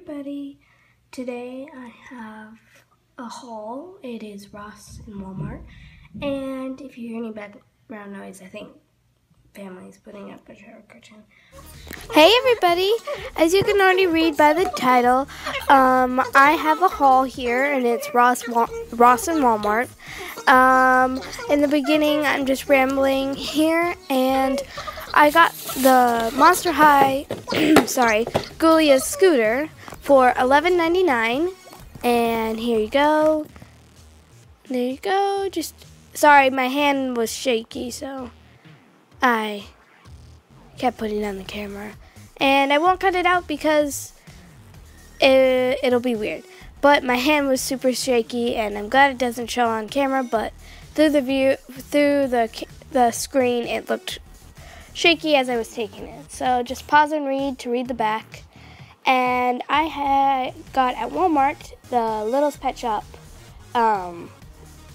everybody. Today I have a haul. It is Ross and Walmart. And if you hear any background noise, I think family's putting up a shower curtain. Hey everybody! As you can already read by the title, um, I have a haul here and it's Ross, Wa Ross and Walmart. Um, in the beginning, I'm just rambling here and I got the Monster High, sorry, Ghoulia scooter for $11.99. And here you go. There you go. Just, sorry, my hand was shaky, so I kept putting on the camera. And I won't cut it out because it, it'll be weird. But my hand was super shaky, and I'm glad it doesn't show on camera. But through the view, through the the screen, it looked shaky as I was taking it. So just pause and read to read the back. And I had got at Walmart the Littlest Pet Shop um,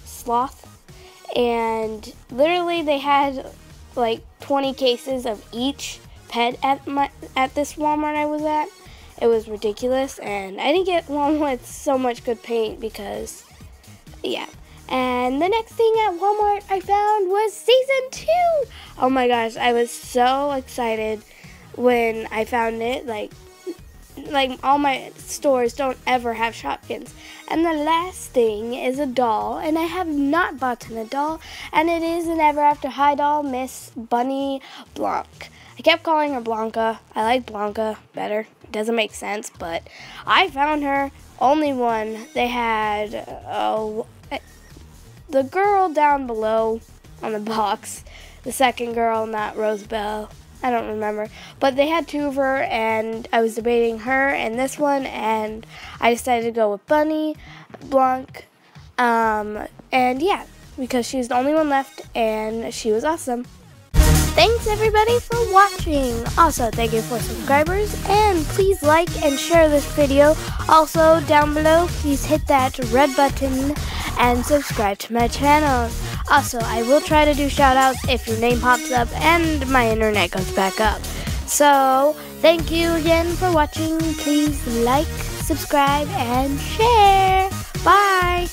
sloth, and literally they had like 20 cases of each pet at my at this Walmart I was at. It was ridiculous, and I didn't get one with so much good paint because, yeah. And the next thing at Walmart I found was. Oh my gosh, I was so excited when I found it. Like, like all my stores don't ever have Shopkins. And the last thing is a doll, and I have not bought a doll, and it is an Ever After High doll, Miss Bunny Blanc. I kept calling her Blanca. I like Blanca better. It doesn't make sense, but I found her. Only one. They had uh, the girl down below on the box, the second girl, not Rosabella. I don't remember. But they had two of her, and I was debating her and this one, and I decided to go with Bunny Blanc. Um, and yeah, because she was the only one left, and she was awesome. Thanks everybody for watching. Also, thank you for subscribers, and please like and share this video. Also, down below, please hit that red button and subscribe to my channel. Also, I will try to do shoutouts if your name pops up and my internet goes back up. So, thank you again for watching. Please like, subscribe, and share. Bye!